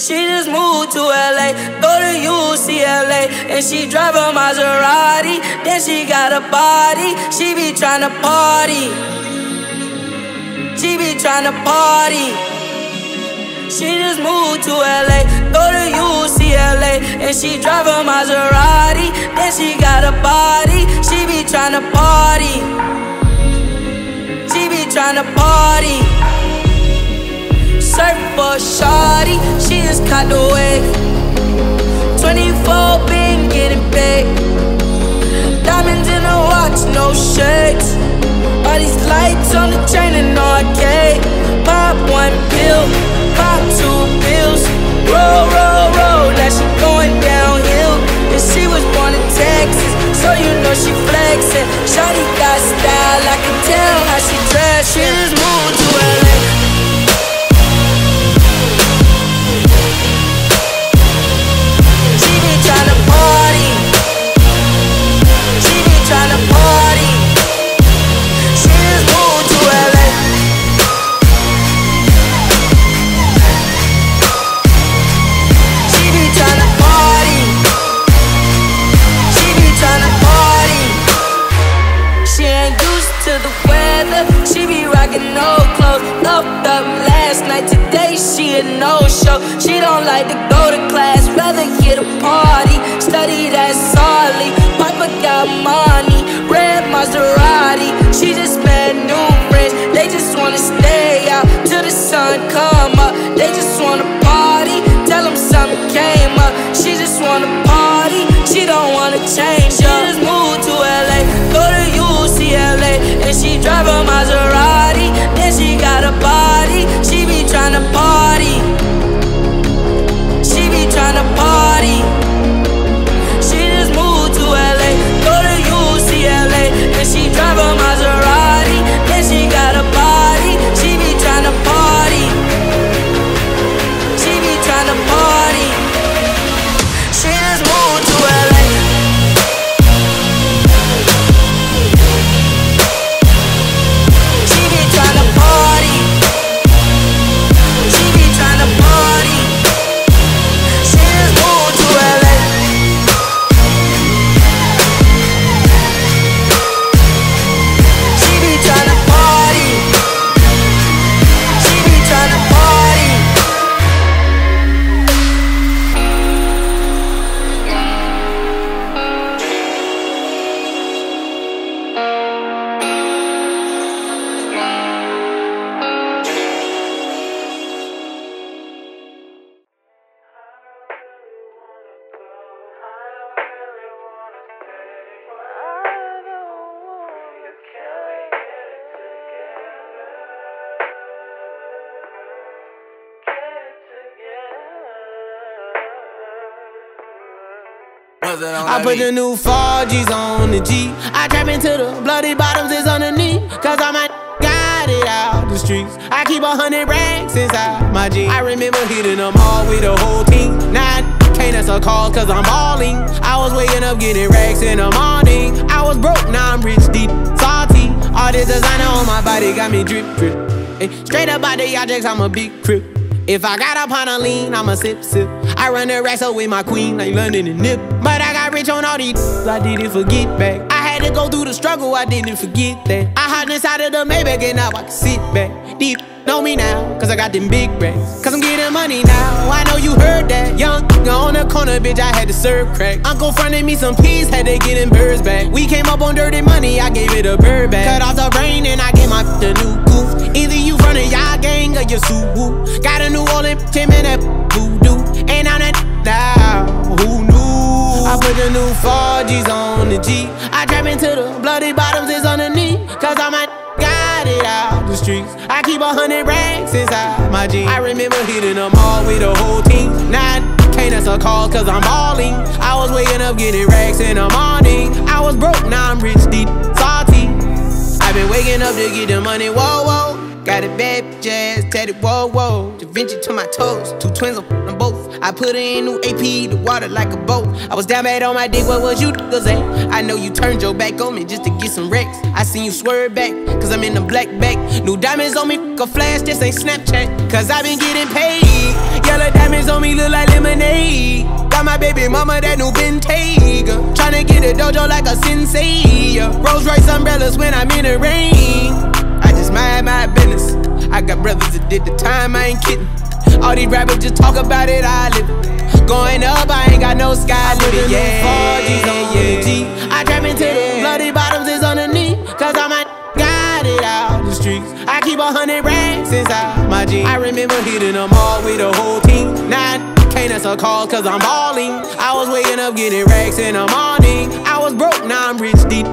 She just moved to LA, go to UCLA, and she drive a Maserati. Then she got a body, she be tryna party. She be tryna party. She just moved to LA, go to UCLA, and she drive a Maserati. Then she got a body, she be tryna party. She be tryna party. Surf for shawty, she just caught the wave. 24 been getting paid. Diamonds in the watch, no shades. All these lights on the chain Loved up last night. Today she a no show. She don't like to go to class. Rather hit a party. Study that solidly. Papa got money. Red Maserati. She just met new friends. I put the new Forgis on the G. I trap into the bloody bottoms is underneath. Cause I'm a got it out the streets. I keep a hundred racks inside my jeans. I remember hitting them all with the whole team. Now can't answer calls cause I'm balling. I was waking up getting racks in the morning. I was broke, now I'm rich, deep, salty. All this designer on my body got me drip, drip. Ay, straight up out the objects, I'm a big crip. If I got up on a lean, I'ma sip, sip. I run the racks up with my queen, like London and Nip. But I got rich on all these, I didn't forget back. I had to go through the struggle, I didn't forget that. I hopped inside of the Maybach and now I can sit back. Deep, know me now, cause I got them big racks. Cause I'm getting money now, I know you heard that. Young, on the corner, bitch, I had to serve crack. Uncle fronted me some peas, had to get them birds back. We came up on dirty money, I gave it a bird back. Cut off the brain and I gave my the new new Forgis on the G. I trap into the bloody bottoms is underneath. Cause I'm a got it out the streets. I keep a hundred racks inside my jeans. I remember hitting them all with the whole team. Now I can't answer calls cause I'm balling. I was waking up getting racks in the morning. I was broke, now I'm rich, deep, salty. I've been waking up to get the money, whoa, whoa. Got a bad jazz, tatted, whoa, whoa. Da Vinci to my toes, two twins on them both. I put in new AP, the water like a boat. I was down bad on my dick, what was you niggas at? I know you turned your back on me just to get some wrecks. I seen you swerve back, cause I'm in the black back. New diamonds on me, a flash, this ain't Snapchat. Cause I been getting paid. Yellow diamonds on me look like lemonade. Got my baby mama that new Bentayga. Tryna get a dojo like a sensei. Rolls Royce umbrellas when I'm in the rain. Got brothers that did the time, I ain't kidding. All these rappers just talk about it, I live it. Going up, I ain't got no sky limit. Yeah, Forgis on the G. I trap into the bloody bottoms is underneath. Cause I might got it out the streets. I keep a hundred racks inside my jeans. I remember hitting them all with the whole team. Now can't answer calls cause I'm balling. I was waking up getting racks in the morning. I was broke, now I'm rich, deep,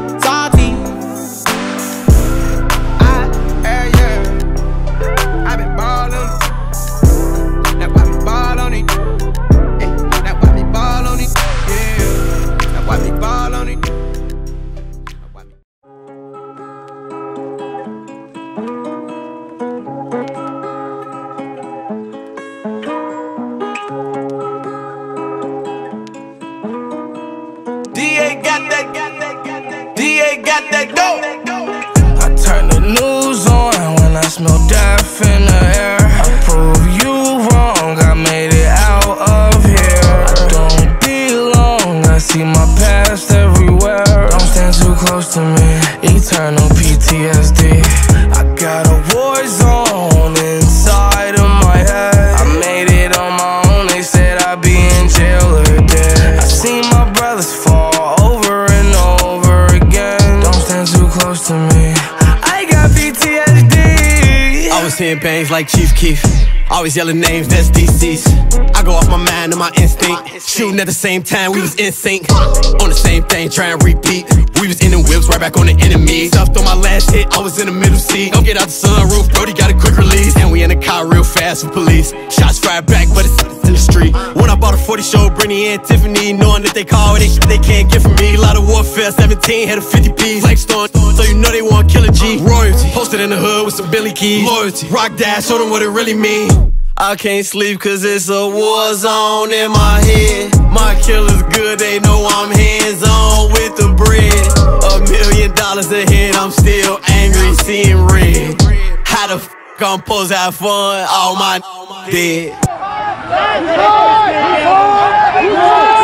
no death in the air. Salty. bangs like Chief Keef. Always yelling names, that's DC's. I go off my mind and my instinct. Shooting at the same time, we was in sync. On the same thing, try and repeat. We was in the whips, right back on the enemy. Stuffed on my last hit, I was in the middle seat. Don't get out the sunroof, Brody got a quick release. And we in the car real fast with police. Shots fired back, but it's. When I bought a 40 show, Brittany and Tiffany, knowing that they call it, they, they can't get from me. A lot of warfare, 17 had a 50 piece. Flexed on, so you know they want killer G. Royalty, posted in the hood with some Billy keys. Loyalty, rock dash, show them what it really mean. I can't sleep cause it's a war zone in my head. My killer's good, they know I'm hands on with the bread. A million dollars ahead, I'm still angry, seeing red. How the f I'm supposed to have fun? All my dead. ¡Gol! ¡Gol!